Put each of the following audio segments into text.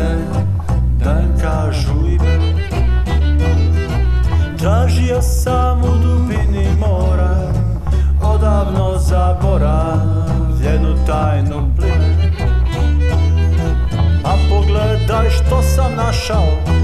mene da im kažu ime Tražio sam u dubini mora Odavno zaboravljenu tajnu plinu A pogledaj što sam našao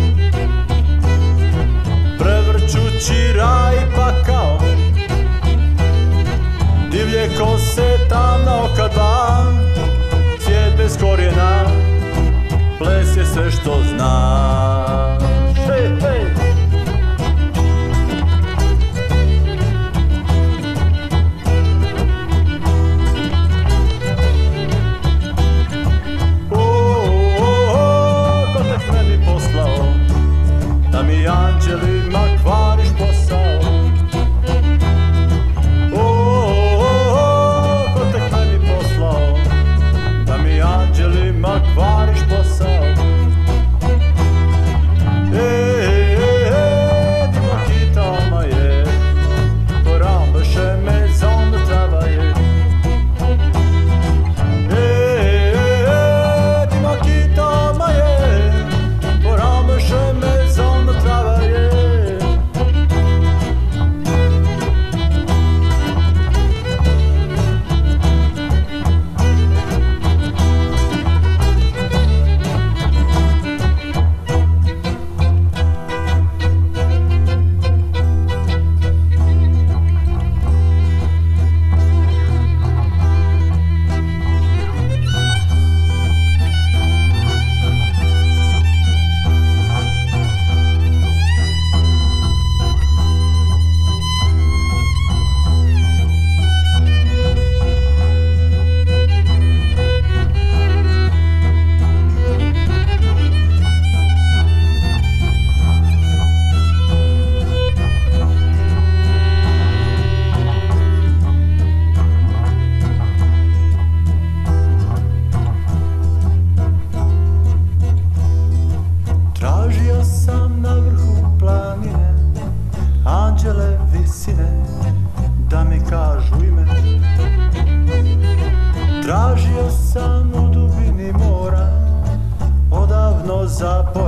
up